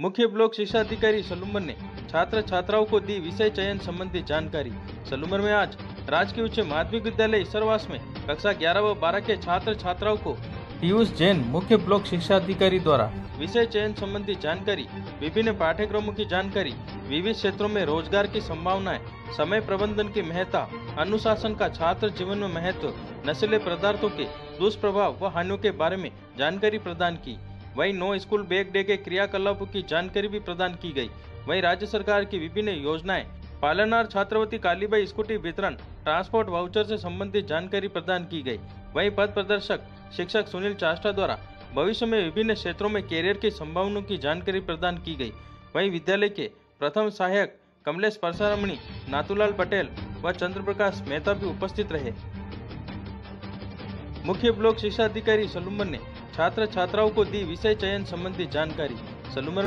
मुख्य ब्लॉक शिक्षा अधिकारी सलूमर ने छात्र छात्राओं को दी विषय चयन संबंधी जानकारी। सलूमर में आज राजकीय उच्च माध्यमिक विद्यालय ईसरवास में कक्षा 11 व 12 के छात्र छात्राओं को पीयूष जैन, मुख्य ब्लॉक शिक्षा अधिकारी द्वारा विषय चयन संबंधी जानकारी, विभिन्न पाठ्यक्रमों की जानकारी, विविध क्षेत्रों में रोज़गार की संभावनाएँ, समय प्रबंधन की महत्ता, अनुशासन का छात्र जीवन में महत्व, नशीले पदार्थों के दुष्प्रभाव व हानियों के बारे में जानकारी प्रदान की। वहीं नो स्कूल बैग डे के क्रियाकलापों की जानकारी भी प्रदान की गई। वहीं राज्य सरकार की विभिन्न योजनाएँ पालनार छात्रवती कालीबाई स्कूटी वितरण, ट्रांसपोर्ट वाउचर से संबंधित जानकारी प्रदान की गई। वहीं पद प्रदर्शक, शिक्षक सुनील चास्टा द्वारा भविष्य में विभिन्न क्षेत्रों में कैरियर की संभावनाओं की जानकारी प्रदान की गई। वहीं विद्यालय के प्रथम सहायक कमलेश परसारमणि नातूलाल पटेल व चंद्र प्रकाश मेहता भी उपस्थित रहे। मुख्य ब्लॉक शिक्षा अधिकारी सलूमर ने छात्र छात्राओं को दी विषय चयन संबंधी जानकारी। सलूमर